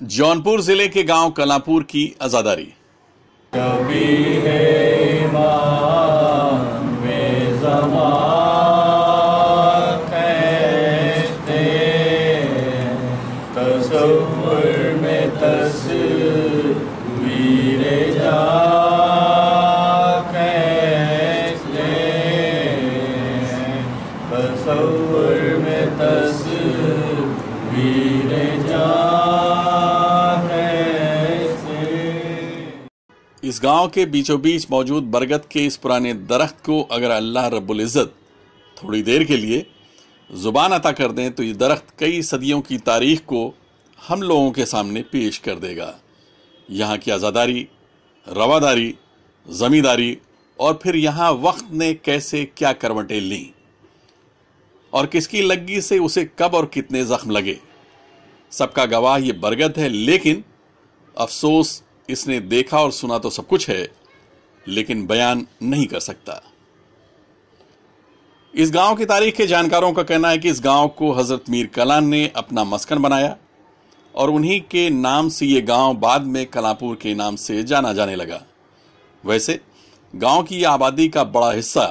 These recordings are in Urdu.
جونپور ضلع کے گاؤں کلاپور کی ازاداری۔ گاؤں کے بیچو بیچ موجود برگت کے اس پرانے درخت کو اگر اللہ رب العزت تھوڑی دیر کے لیے زبان عطا کر دیں، تو یہ درخت کئی صدیوں کی تاریخ کو ہم لوگوں کے سامنے پیش کر دے گا۔ یہاں کی آزاداری، رواداری، زمینداری اور پھر یہاں وقت نے کیسے کیا کروٹیں لیں؟ اور کس کی لگی سے اسے کب اور کتنے زخم لگے؟ سب کا گواہ یہ برگت ہے، لیکن افسوس اس نے دیکھا اور سنا تو سب کچھ ہے، لیکن بیان نہیں کر سکتا۔ اس گاؤں کی تاریخ کے جانکاروں کا کہنا ہے کہ اس گاؤں کو حضرت میر کلان نے اپنا مسکن بنایا اور انہی کے نام سے یہ گاؤں بعد میں کلاپور کے نام سے جانا جانے لگا۔ ویسے، گاؤں کی یہ آبادی کا بڑا حصہ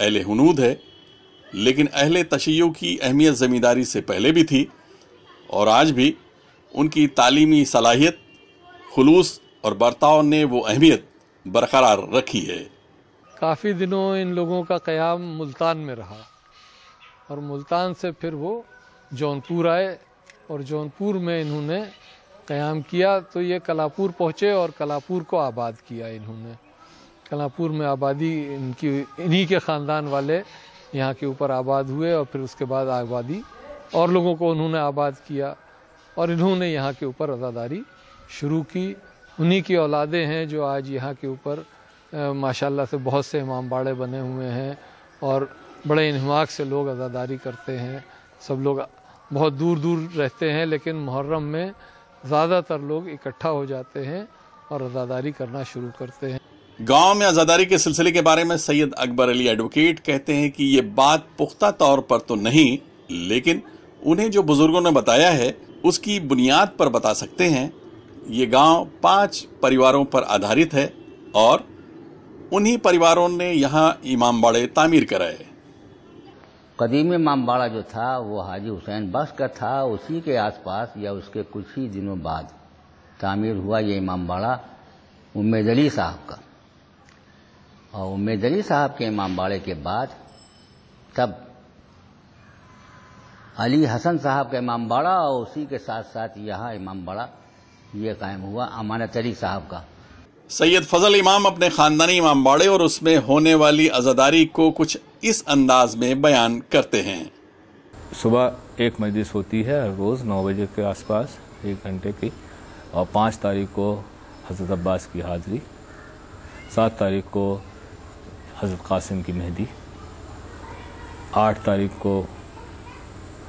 اہل ہنود ہے، لیکن اہل تشیع کی اہمیت زمینداری سے پہلے بھی تھی اور آج بھی ان کی تعلیمی صلاحیت، خلوص اور برتاؤ نے وہ اہمیت برقرار رکھی ہے۔ کافی دنوں ان لوگوں کا قیام ملتان میں رہا اور ملتان سے پھر وہ جونپور آئے اور جونپور میں انہوں نے قیام کیا تو یہ کلاپور پہنچے اور کلاپور کو آباد کیا انہوں نے۔ کلاپور میں آبادی ان کی، انہی کے خاندان والے یہاں کے اوپر آباد ہوئے اور پھر اس کے بعد آبادی اور لوگوں کو انہوں نے آباد کیا اور انہوں نے یہاں کے اوپر عزاداری شروع کی۔ انہی کی اولادیں ہیں جو آج یہاں کے اوپر ماشاء اللہ سے بہت سے امام باڑے بنے ہوئے ہیں اور بڑے انہماک سے لوگ ازاداری کرتے ہیں۔ سب لوگ بہت دور دور رہتے ہیں، لیکن محرم میں زیادہ تر لوگ اکٹھا ہو جاتے ہیں اور ازاداری کرنا شروع کرتے ہیں۔ گاؤں میں ازاداری کے سلسلے کے بارے میں سید اکبر علی ایڈوکیٹ کہتے ہیں کہ یہ بات پختہ طور پر تو نہیں، لیکن انہیں جو بزرگوں نے بتایا ہے، اس کی بنیاد پر بتا سکتے ہیں۔ یہ گاؤں پانچ پریواروں پر آدھارت ہے اور انہی پریواروں نے یہاں امام باڑے تعمیر کرائے قدیم امام باڑہ جو تھا، وہ حاجی حسین بخش کا تھا، اسی کے آس پاس یا اس کے کچھ ہی دنوں بعد تعمیر ہوا یہ امام باڑہ امید علی صاحب کا۔ اور امید علی صاحب کے امام باڑے کے بعد تب علی حسن صاحب کا امام باڑہ اور اسی کے ساتھ ساتھ یہاں امام باڑہ یہ قائم ہوا امانہ علی صاحب کا۔ سید فضل امام اپنے خاندانی امام باڑے اور اس میں ہونے والی ازداری کو کچھ اس انداز میں بیان کرتے ہیں۔ صبح ایک مجلس ہوتی ہے ہر روز نو بجے کے آس پاس ایک گھنٹے کی اور پانچ تاریخ کو حضرت عباس کی حاضری سات تاریخ کو حضرت قاسم کی مہدی آٹھ تاریخ کو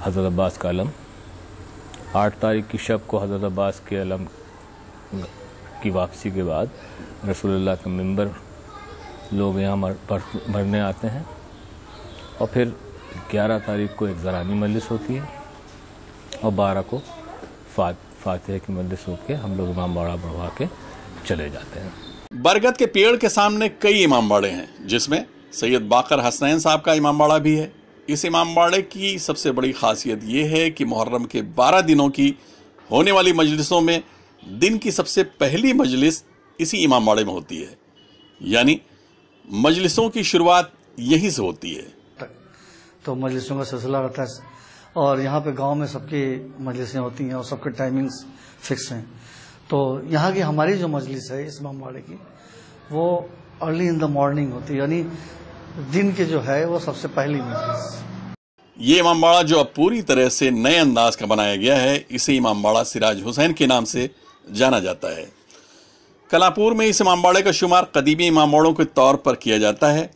حضرت عباس کا علم آٹھ تاریخ کی شب کو حضرت عباس کے علم کی واپسی کے بعد رسول اللہ کا ممبر لوگ یہاں بھرنے آتے ہیں اور پھر گیارہ تاریخ کو ایک زرانی مجلس ہوتی ہے اور بارہ کو فاتح کی مجلس ہو کے ہم لوگ امام باڑہ بڑھوا کے چلے جاتے ہیں۔ برگت کے پیڑ کے سامنے کئی امام باڑے ہیں، جس میں سید باقر حسنین صاحب کا امام باڑہ بھی ہے۔ اس امام باڑے کی سب سے بڑی خاصیت یہ ہے کہ محرم کے بارہ دنوں کی ہونے والی مجلسوں میں دن کی سب سے پہلی مجلس اسی امام باڑے میں ہوتی ہے۔ یعنی مجلسوں کی شروعات یہی سے ہوتی ہے۔ تو مجلسوں کا سلسلہ رہتا ہے اور یہاں پہ گاؤں میں سب کی مجلسیں ہوتی ہیں اور سب کے ٹائمنگز فکس ہیں۔ تو یہاں کی ہماری جو مجلس ہے اس امام باڑے کی، وہ ارلی ان دا مارننگ ہوتی ہے یعنی دن کے جو ہے وہ سب سے پہلی مجلس۔ یہ امام باڑہ جو اب پوری طرح سے نئے انداز کا بنایا گیا ہے، اسے امام باڑہ سراج حسین کے نام سے جانا جاتا ہے۔ کلاپور میں اس امام باڑے کا شمار قدیمی امام باڑوں کے طور پر کیا جاتا ہے۔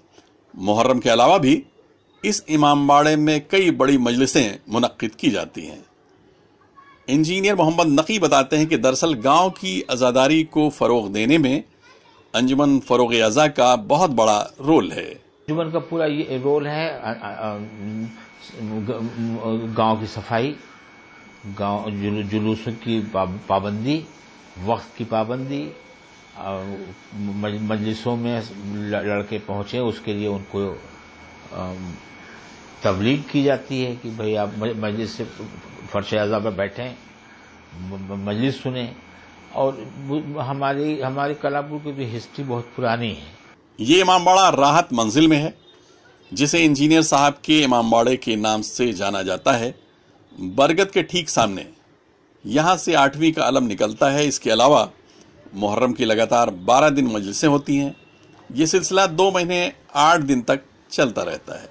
محرم کے علاوہ بھی اس امام باڑے میں کئی بڑی مجلسیں منعقد کی جاتی ہیں۔ انجینئر محمد نقی بتاتے ہیں کہ دراصل گاؤں کی ازاداری کو فروغ دینے میں انجمن فروغ ازا کا بہت بڑا رول ہے۔ جیون کا پورا یہ رول ہے جلوسوں کی پابندی، وقت کی پابندی مجلسوں میں لڑکے پہنچے، اس کے لیے ان کو تبلیغ کی جاتی ہے کہ بھئی آپ مجلس سے فرش اعضا پہ بیٹھیں مجلس سنیں۔ اور ہماری ہماری کلاپور کی بھی ہسٹری بہت پرانی ہے۔ یہ امام باڑہ راحت منزل میں ہے، جسے انجینئر صاحب کے امام باڑے کے نام سے جانا جاتا ہے۔ برگت کے ٹھیک سامنے، یہاں سے آٹھویں کا علم نکلتا ہے۔ اس کے علاوہ محرم کی لگاتار بارہ دن مجلسیں ہوتی ہیں۔ یہ سلسلہ دو مہینے آٹھ دن تک چلتا رہتا ہے۔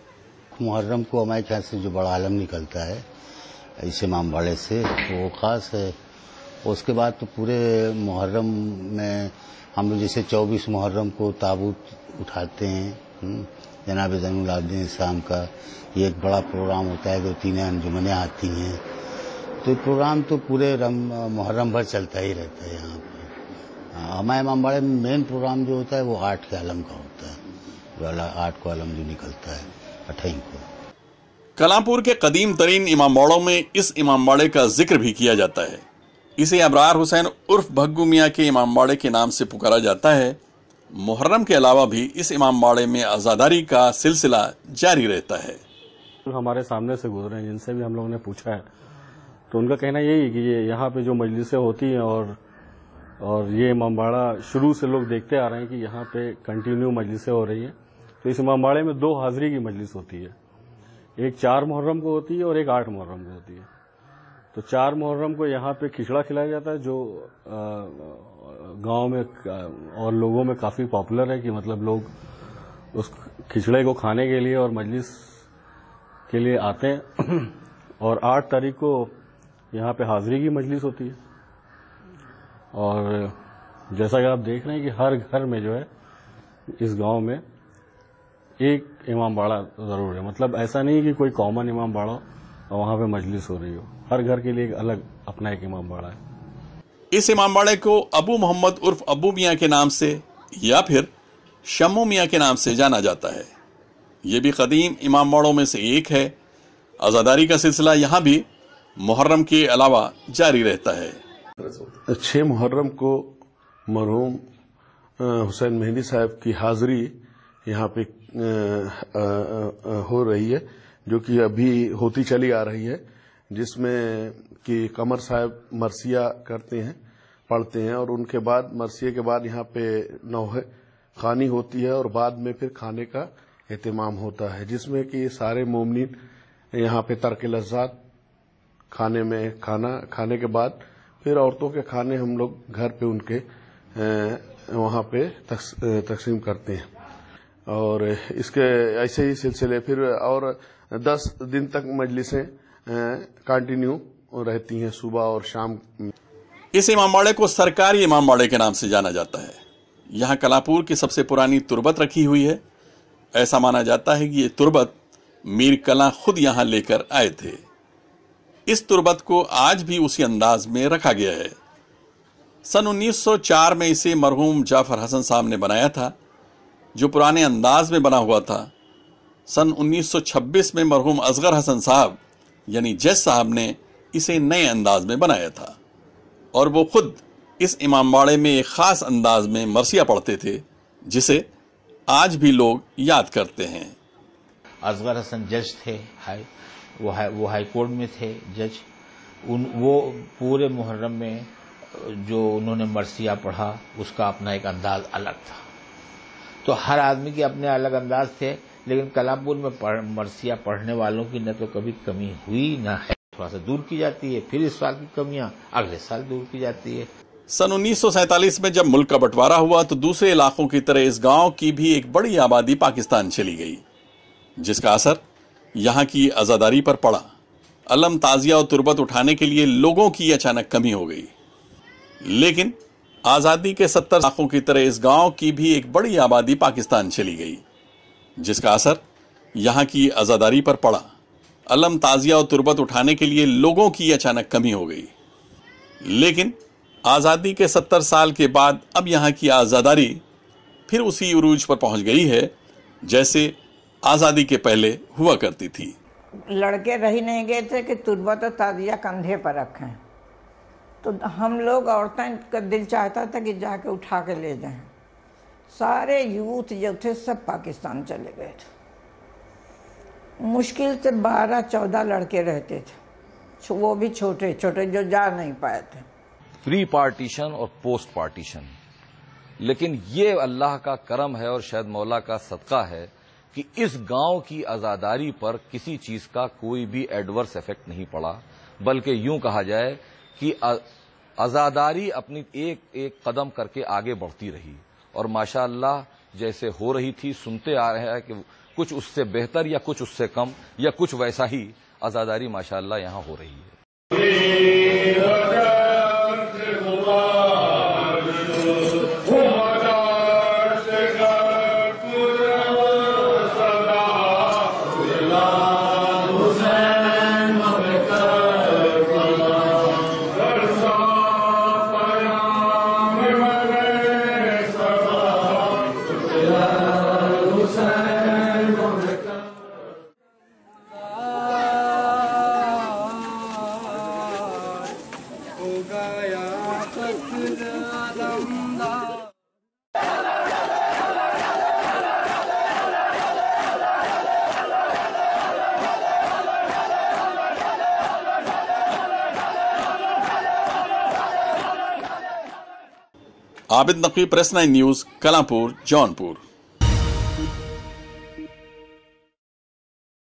محرم کو ہمارے خیال سے جو بڑا عالم نکلتا ہے اس امام باڑے سے وہ خاص ہے۔ اس کے بعد تو پورے محرم میں ہم لوگ جیسے چوبیس محرم کو تابوت اٹھاتے ہیں جناب زین العابدین اسلام کا یہ ایک بڑا پروگرام ہوتا ہے دو تین انجمنیں آتی ہیں۔ تو پروگرام تو پورے محرم بھر چلتا ہی رہتا ہے یہاں پہ۔ ہاں، ہمارے امام باڑے میں مین پروگرام جو ہوتا ہے وہ آٹھ کے عالم کا ہوتا ہے۔ جو آٹھ کو عالم جو نکلتا ہے اٹھائیں کو۔ کلامپور کے قدیم ترین امام باڑوں میں اس امام باڑے کا ذکر بھی کیا جاتا ہے۔ اسے ابرار حسین عرف بھگو میاں کے امام باڑے کے نام سے پکارا جاتا ہے۔ محرم کے علاوہ بھی اس امام باڑے میں آزاداری کا سلسلہ جاری رہتا ہے۔ ہمارے سامنے سے گزرے ہیں، جن سے بھی ہم لوگوں نے پوچھا ہے۔ تو ان کا کہنا یہی ہے کہ یہاں پہ جو مجلسیں ہوتی ہیں اور اور یہ امام باڑہ شروع سے لوگ دیکھتے آ رہے ہیں کہ یہاں پہ کنٹینیو مجلسیں ہو رہی ہیں۔ تو اس امام باڑے میں دو حاضری کی مجلس ہوتی ہے۔ ایک چار محرم کو ہوتی ہے اور ایک آٹھ محرم کو ہوتی ہے۔ تو چار محرم کو یہاں پہ کھچڑا کھلایا جاتا ہے، جو گاؤں میں اور لوگوں میں کافی پاپولر ہے کہ مطلب لوگ اس کھچڑے کو کھانے کے لیے اور مجلس کے لیے آتے ہیں۔ اور آٹھ تاریخ کو یہاں پہ حاضری کی مجلس ہوتی ہے۔ اور جیسا کہ آپ دیکھ رہے ہیں کہ ہر گھر میں جو ہے، اس گاؤں میں ایک امام باڑہ ضرور ہے۔ مطلب ایسا نہیں کہ کوئی کامن امام باڑہ اور وہاں پہ مجلس ہو رہی ہو۔ ہر گھر کے لیے ایک الگ اپنا ایک امام باڑہ ہے۔ اس امام باڑے کو ابو محمد عرف ابو میاں کے نام سے یا پھر شمو میاں کے نام سے جانا جاتا ہے۔ یہ بھی قدیم امام باڑوں میں سے ایک ہے۔ آزاداری کا سلسلہ یہاں بھی محرم کے علاوہ جاری رہتا ہے۔ چھ محرم کو مرحوم حسین مہندی صاحب کی حاضری یہاں پہ ہو رہی ہے۔ جو کہ ابھی ہوتی چلی آ رہی ہے جس میں کہ قمر صاحب مرثیہ کرتے ہیں، پڑھتے ہیں، اور ان کے بعد مرثیے کے بعد یہاں پہ نوح خانی ہوتی ہے، اور بعد میں پھر کھانے کا اہتمام ہوتا ہے، جس میں کہ سارے مومنین یہاں پہ ترک لذات کھانے میں کھانا، کھانے کے بعد پھر عورتوں کے کھانے ہم لوگ گھر پہ ان کے وہاں پہ تقسیم کرتے ہیں۔ اور اس کے ایسے ہی سلسلے، پھر اور دس دن تک مجلسیں کنٹینیو رہتی ہیں صبح اور شام۔ اس امام باڑے کو سرکاری امام باڑے کے نام سے جانا جاتا ہے۔ یہاں کلاپور کی سب سے پرانی تربت رکھی ہوئی ہے۔ ایسا مانا جاتا ہے کہ یہ تربت میر کلا خود یہاں لے کر آئے تھے۔ اس تربت کو آج بھی اسی انداز میں رکھا گیا ہے۔ سن انیس سو چار میں اسے مرحوم جعفر حسن صاحب نے بنایا تھا، جو پرانے انداز میں بنا ہوا تھا۔ سن انیس سو چھبیس میں مرحوم اصغر حسن صاحب یعنی جس صاحب نے اسے نئے انداز میں بنایا تھا۔ اور وہ خود اس امام باڑے میں ایک خاص انداز میں مرثیہ پڑھتے تھے، جسے آج بھی لوگ یاد کرتے ہیں۔ اصغر حسن جج تھے وہ ہائی کورٹ میں تھے، جج۔ وہ پورے محرم میں جو انہوں نے مرثیہ پڑھا، اس کا اپنا ایک انداز الگ تھا۔ تو ہر آدمی کے اپنے الگ انداز تھے۔ لیکن کلامپور میں مرثیہ پڑھنے والوں کی نہ تو کبھی کمی ہوئی نہ ہے۔ تھوڑا سا دور کی جاتی ہے، پھر اس سال کی کمیاں، اگلے سال دور کی جاتی ہے۔ سن انیس سو سینتالیس میں جب ملک کا بٹوارا ہوا تو دوسرے علاقوں کی طرح اس گاؤں کی بھی ایک بڑی آبادی پاکستان چلی گئی، جس کا اثر یہاں کی آزاداری پر پڑا۔ علم تازیہ اور تربت اٹھانے کے لیے لوگوں کی اچانک کمی ہو گئی۔ لیکن آزادی کے ستر لاکھوں کی طرح اس گاؤں کی بھی ایک بڑی آبادی پاکستان چلی گئی۔ جس کا اثر یہاں کی ازاداری پر پڑا۔ علم تازیہ اور تربت اٹھانے کے لیے لوگوں کی اچانک کمی ہو گئی۔ لیکن آزادی کے ستر سال کے بعد اب یہاں کی آزاداری پھر اسی عروج پر پہنچ گئی ہے جیسے آزادی کے پہلے ہوا کرتی تھی۔ لڑکے رہی نہیں گئے تھے کہ تربت اور تازیہ کندھے پر رکھیں۔ تو ہم لوگ عورتیں کا دل چاہتا تھا کہ جا کے اٹھا کے لے جائیں۔ سارے یوتھ جو تھے سب پاکستان چلے گئے تھے۔ مشکل سے بارہ چودہ لڑکے رہتے تھے۔ وہ بھی چھوٹے چھوٹے جو جا نہیں پائے تھے۔ پری پارٹیشن اور پوسٹ پارٹیشن لیکن یہ اللہ کا کرم ہے اور شاید مولا کا صدقہ ہے کہ اس گاؤں کی آزاداری پر کسی چیز کا کوئی بھی ایڈورس افیکٹ نہیں پڑا۔ بلکہ یوں کہا جائے کہ آزاداری اپنی ایک ایک قدم کر کے آگے بڑھتی رہی۔ اور ماشاء اللہ جیسے ہو رہی تھی، سنتے آ رہے ہیں کہ کچھ اس سے بہتر یا کچھ اس سے کم یا کچھ ویسا ہی آزاداری ماشاء اللہ یہاں ہو رہی ہے۔ Abid Naqvi Press Nine News Kalampur Jaunpur.